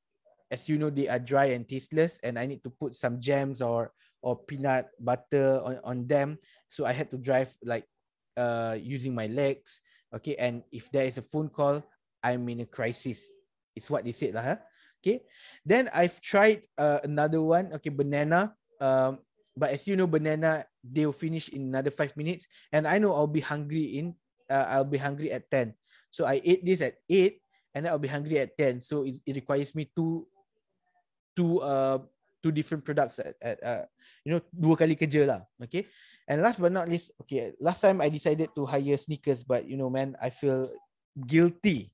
as you know they are dry and tasteless, and I need to put some jams or or peanut butter on, on them. So I had to drive like uh using my legs Okay, and if there is a phone call, I'm in a crisis. It's what they said lah. Huh? Okay, then I've tried uh, another one. Okay, banana. Um, but as you know, banana they'll finish in another five minutes, and I know I'll be hungry in. Uh, I'll be hungry at ten. So I ate this at eight, and I'll be hungry at ten. So it, it requires me two, two uh two different products at, at uh, you know dua kali kerja lah. Okay, And last but not least, okay, last time I decided to hire Snickers, but you know, man, I feel guilty,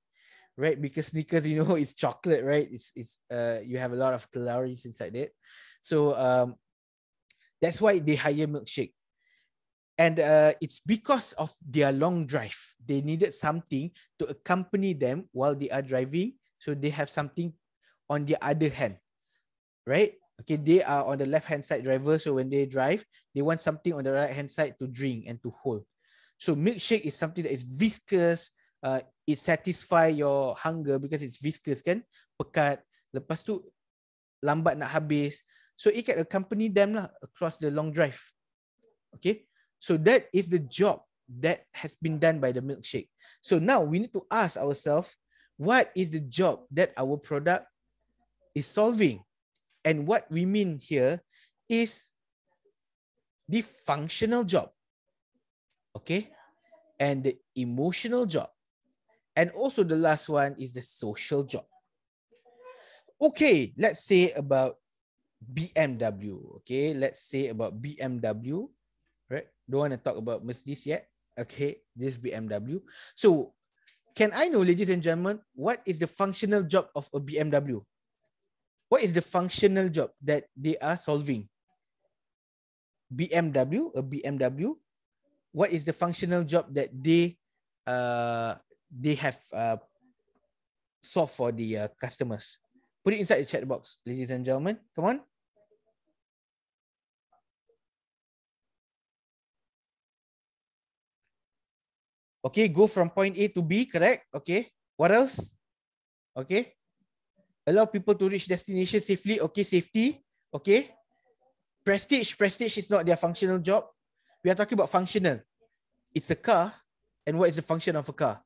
right? Because Snickers, you know, it's chocolate, right? It's it's uh you have a lot of calories inside it. So um that's why they hire milkshake. And uh, it's because of their long drive. They needed something to accompany them while they are driving. So they have something on the other hand, right? okay they are on the left hand side driver so when they drive they want something on the right hand side to drink and to hold so milkshake is something that is viscous uh, it satisfy your hunger because it's viscous kan pekat lepas tu lambat nak habis so it can accompany them lah across the long drive okay so that is the job that has been done by the milkshake so now we need to ask ourselves what is the job that our product is solving and what we mean here is the functional job, okay? And the emotional job. And also the last one is the social job. Okay, let's say about BMW, okay? Let's say about BMW, right? Don't want to talk about Mercedes yet. Okay, this BMW. So, can I know, ladies and gentlemen, what is the functional job of a BMW? what is the functional job that they are solving? BMW, a BMW, what is the functional job that they uh, they have uh, solved for the uh, customers? Put it inside the chat box, ladies and gentlemen. Come on. Okay, go from point A to B, correct? Okay. What else? Okay allow people to reach destination safely. Okay, safety. Okay. Prestige. Prestige is not their functional job. We are talking about functional. It's a car. And what is the function of a car?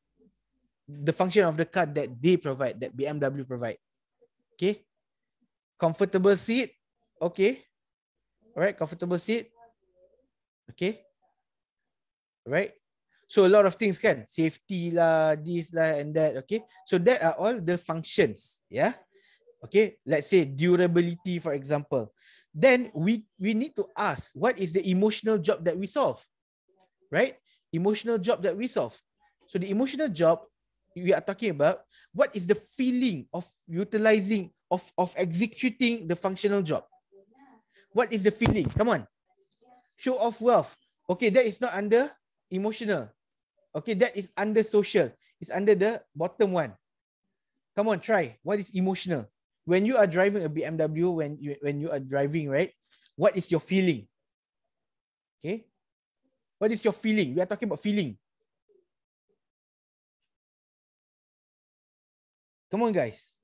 The function of the car that they provide, that BMW provide. Okay. Comfortable seat. Okay. All right. Comfortable seat. Okay. Right. So a lot of things can safety lah, this lah and that. Okay. So that are all the functions. Yeah. Okay. Let's say durability, for example. Then we we need to ask what is the emotional job that we solve, right? Emotional job that we solve. So the emotional job we are talking about what is the feeling of utilizing of of executing the functional job. What is the feeling? Come on. Show off wealth. Okay, that is not under emotional. Okay, that is under social. It's under the bottom one. Come on, try. What is emotional? When you are driving a BMW, when you when you are driving, right? What is your feeling? Okay. What is your feeling? We are talking about feeling. Come on, guys.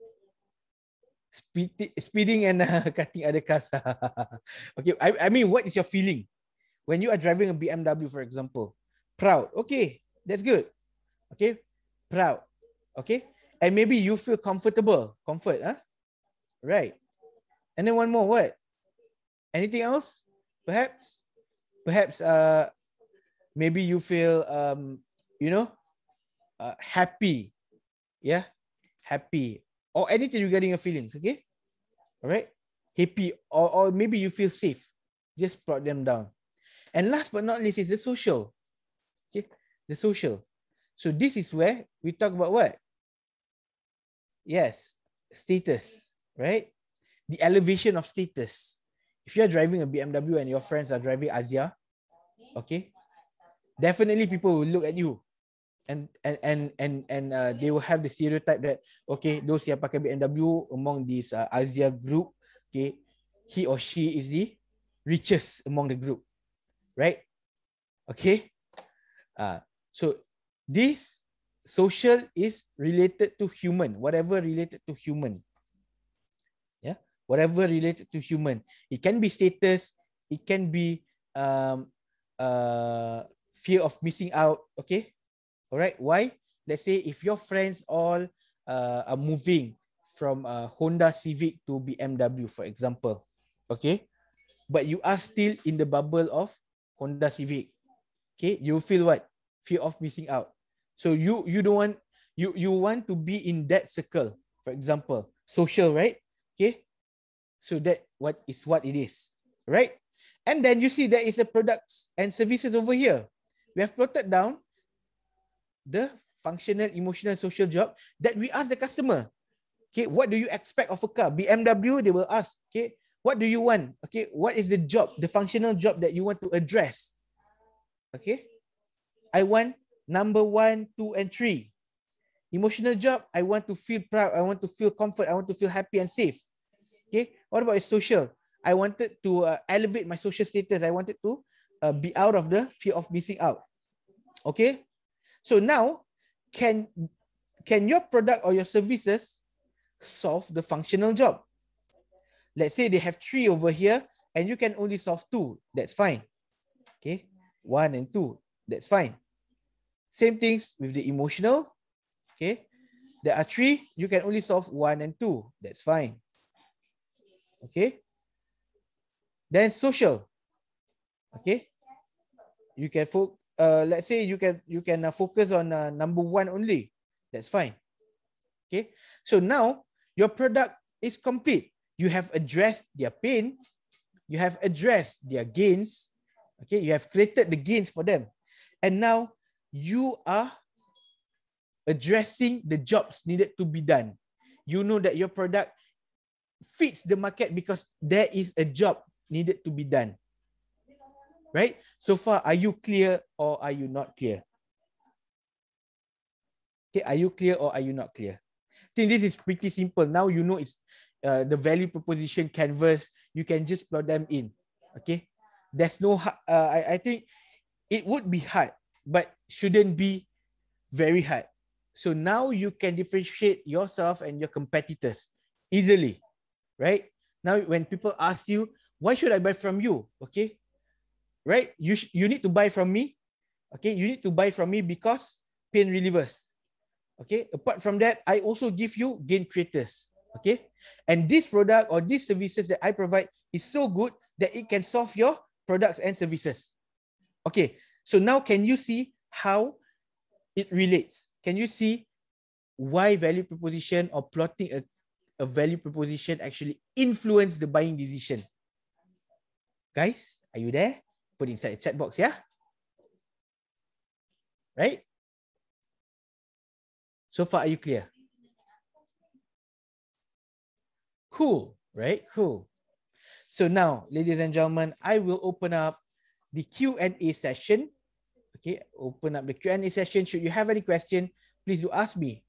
Speed, speeding and uh, cutting other cars. okay, I, I mean, what is your feeling when you are driving a BMW, for example? Proud. Okay, that's good. Okay, proud. Okay, and maybe you feel comfortable. Comfort, huh? Right. And then one more. What? Anything else? Perhaps, perhaps. Uh, maybe you feel um, you know, uh, happy. Yeah, happy or anything regarding your feelings. Okay. All right. Happy or or maybe you feel safe. Just brought them down. And last but not least is the social Okay? the social. So this is where we talk about what? Yes, status, right? The elevation of status. If you're driving a BMW and your friends are driving Axia, okay, definitely people will look at you and and and and and uh, they will have the stereotype that okay those yang pakai BMW among this uh, Axia group okay he or she is the richest among the group right okay uh, so this social is related to human, whatever related to human. Yeah, whatever related to human. It can be status, it can be um, uh, fear of missing out. Okay, all right. Why? Let's say if your friends all uh, are moving from uh, Honda Civic to BMW, for example. Okay, but you are still in the bubble of Honda Civic. Okay, you feel what? fear of missing out. So you you don't want you you want to be in that circle. For example, social, right? Okay. So that what is what it is, right? And then you see there is a products and services over here. We have plotted down the functional, emotional, social job that we ask the customer. Okay, what do you expect of a car? BMW, they will ask, okay, what do you want? Okay, what is the job, the functional job that you want to address? Okay, I want number one, two, and three. Emotional job, I want to feel proud. I want to feel comfort. I want to feel happy and safe. Okay. What about social? I wanted to uh, elevate my social status. I wanted to uh, be out of the fear of missing out. Okay. So now, can can your product or your services solve the functional job? Let's say they have three over here and you can only solve two. That's fine. Okay. One and two. That's fine. Same things with the emotional. Okay. There are three. You can only solve one and two. That's fine. Okay. Then social. Okay. You can fo- uh, let's say you can you can uh, focus on uh, number one only. That's fine. Okay. So now your product is complete. You have addressed their pain. You have addressed their gains. Okay. You have created the gains for them. And now you are addressing the jobs needed to be done. You know that your product fits the market because there is a job needed to be done. Right? So far, are you clear or are you not clear? Okay, are you clear or are you not clear? I think this is pretty simple. Now you know it's uh, the value proposition canvas. You can just plug them in. Okay, there's no. Uh, I I think it would be hard, but shouldn't be very hard. So now you can differentiate yourself and your competitors easily, right? Now, when people ask you, why should I buy from you? Okay, right? You, you need to buy from me. Okay, you need to buy from me because pain relievers. Okay, apart from that, I also give you gain creators. Okay, and this product or these services that I provide is so good that it can solve your products and services. Okay, so now can you see how it relates. Can you see why value proposition or plotting a, a value proposition actually influence the buying decision? Guys, are you there? Put inside the chat box, yeah? Right? So far, are you clear? Cool, right? Cool. So now, ladies and gentlemen, I will open up the Q&A session. Okay, open up the Q&A session. Should you have any question, please do ask me.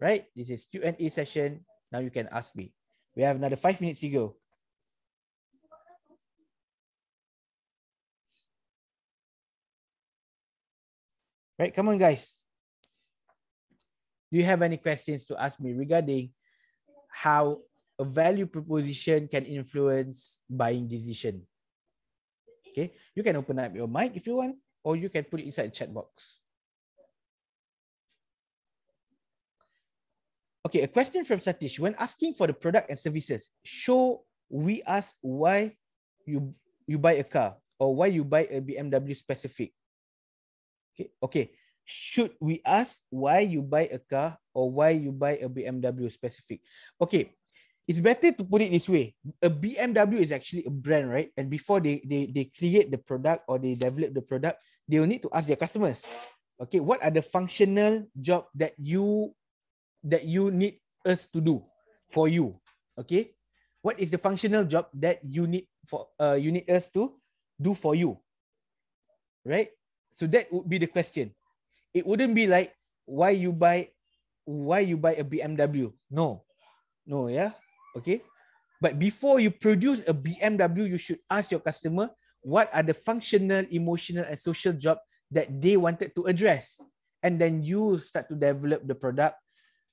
Right? This is Q&A session. Now you can ask me. We have another five minutes to go. Right, come on, guys. Do you have any questions to ask me regarding how a value proposition can influence buying decision? Okay, you can open up your mic if you want, or you can put it inside the chat box. Okay, a question from Satish. When asking for the product and services, show we ask why you you buy a car or why you buy a BMW specific. Okay, okay. Should we ask why you buy a car or why you buy a BMW specific? Okay, it's better to put it this way. A BMW is actually a brand, right? And before they, they, they create the product or they develop the product, they will need to ask their customers, okay, what are the functional job that you that you need us to do for you? Okay, what is the functional job that you need for uh you need us to do for you? Right? So that would be the question. It wouldn't be like why you buy why you buy a BMW. No. No, yeah. Okay. But before you produce a BMW, you should ask your customer what are the functional, emotional, and social job that they wanted to address. And then you start to develop the product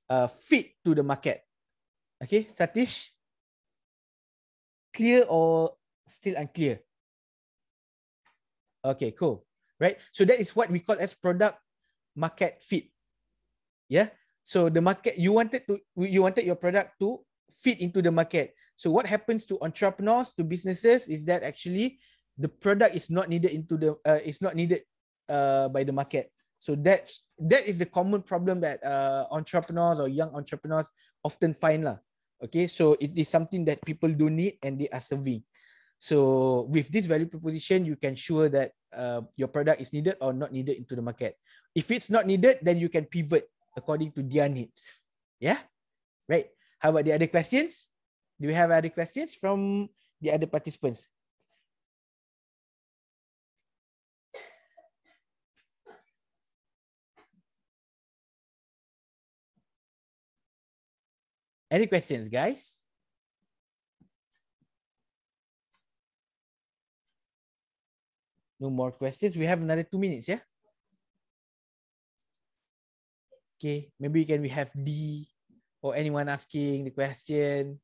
uh, fit to the market. Okay, Satish? Clear or still unclear? Okay, cool. Right. So that is what we call as product market fit. Yeah. So the market you wanted to you wanted your product to fit into the market. So what happens to entrepreneurs, to businesses, is that actually the product is not needed into the uh, is not needed uh, by the market. So that's that is the common problem that uh, entrepreneurs or young entrepreneurs often find lah. Okay, so it is something that people do need and they are serving. So with this value proposition, you can sure that uh, your product is needed or not needed into the market. If it's not needed, then you can pivot according to their needs. Yeah, right. How about the other questions? Do we have other questions from the other participants? Any questions, guys? No more questions. We have another two minutes, yeah? Okay, maybe can we have D or anyone asking the question.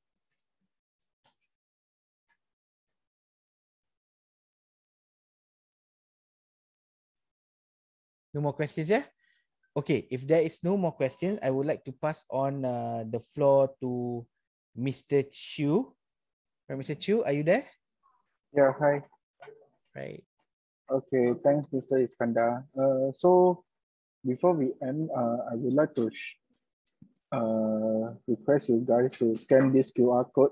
No more questions, yeah? Okay, if there is no more questions, I would like to pass on uh, the floor to Mr. Chu. Right, Mr. Chu, are you there?
Yeah, hi.
Right.
Okay, thanks, Mr. Iskandar. Uh, so before we end, uh, I would like to uh, request you guys to scan this QR code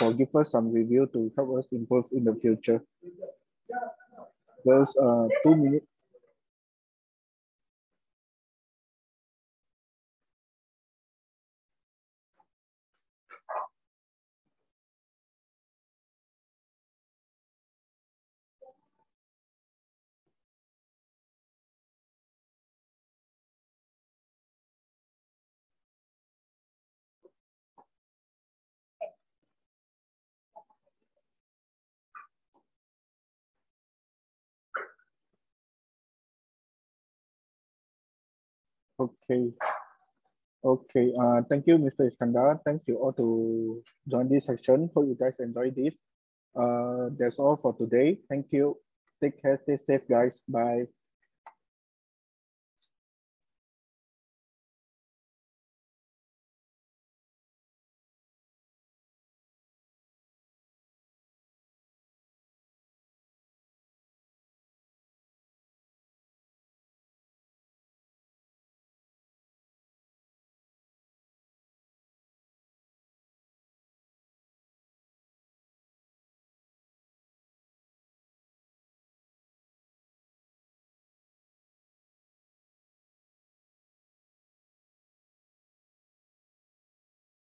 or give us some review to help us improve in the future. There's uh, two minutes. Okay. Okay. Uh, thank you, Mr. Iskandar. Thanks you all to join this section. Hope you guys enjoy this. Uh, that's all for today. Thank you. Take care. Stay safe, guys. Bye.